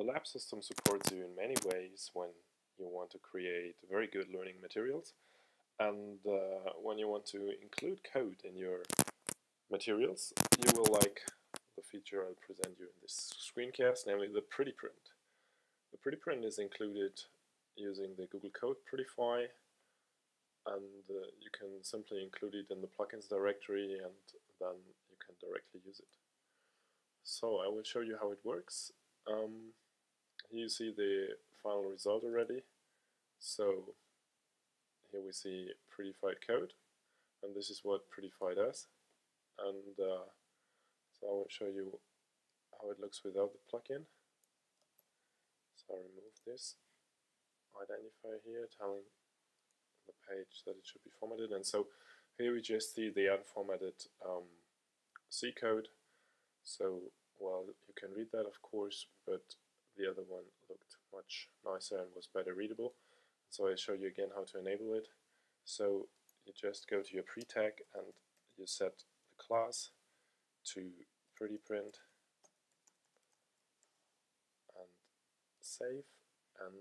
the lab system supports you in many ways when you want to create very good learning materials and uh, when you want to include code in your materials you will like the feature I'll present you in this screencast, namely the Pretty Print. The Pretty Print is included using the Google Code Prettify and uh, you can simply include it in the plugins directory and then you can directly use it. So I will show you how it works. Um, here you see the final result already. So here we see prettified code and this is what prettify does. And uh, so I will show you how it looks without the plugin. So I remove this identifier here telling the page that it should be formatted. And so here we just see the unformatted um, C code. So well you can read that of course but the other one looked much nicer and was better readable. So I show you again how to enable it. So you just go to your pre-tag and you set the class to pretty print and save. And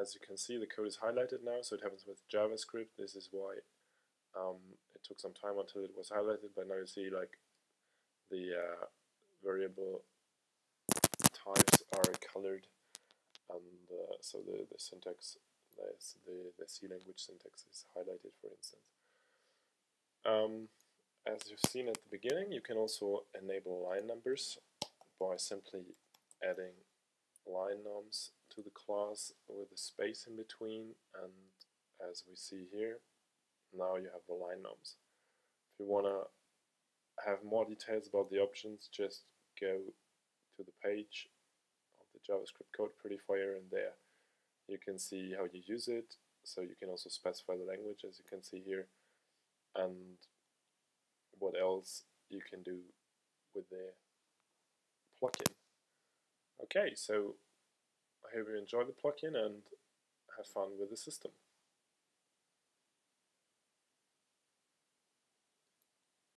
as you can see the code is highlighted now so it happens with JavaScript. This is why um, it took some time until it was highlighted but now you see like the uh, variable types are colored and uh, so the, the syntax the, the C language syntax is highlighted for instance. Um, as you've seen at the beginning you can also enable line numbers by simply adding linenums to the class with a space in between and as we see here now you have the linenums. If you want to have more details about the options just go to the page of the JavaScript code prettifier and there you can see how you use it so you can also specify the language as you can see here and what else you can do with the plugin. Okay, so I hope you enjoy the plugin and have fun with the system.